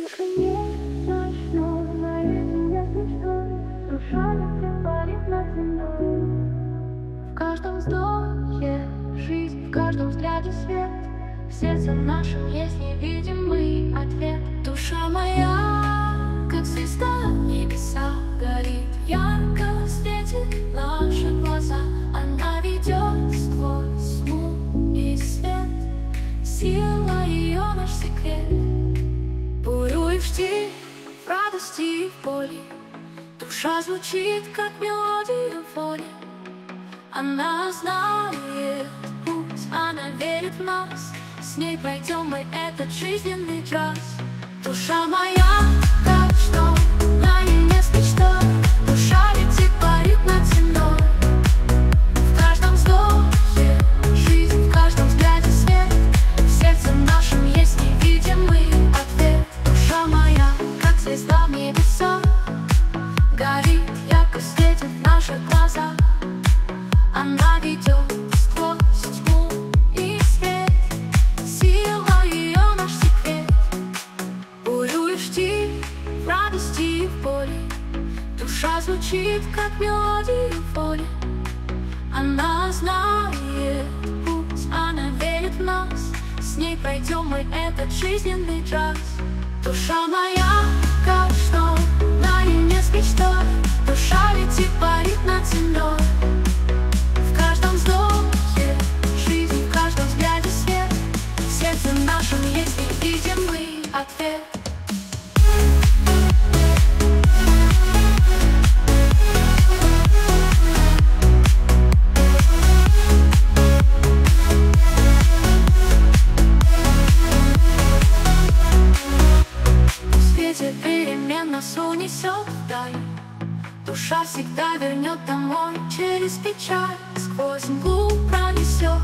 В каждом вздохе жизнь, в каждом взгляде свет. В сердце нашем есть невидимый ответ. Душа моя, как звезда в небеса Горит. Ярко, светит наши глаза. Она ведет сквозь тьму и свет. Сила радости и в боли. Душа звучит, как мелодия в Она знает путь, она верит в нас. С ней пройдем мы этот жизненный час. Душа моя, как радости и в боли Душа звучит, как мелодия в воле Она знает путь, она верит в нас. С ней пройдем мы этот жизненный час. Душа моя, как что на линии с мечтой Душа летит, парит над землей. В каждом вздохе жизнь, в каждом взгляде свет. В сердце нашем есть невидимый ответ перемен нас унесет вдаль. Душа всегда вернет домой через печаль. Сквозь мглу пронесет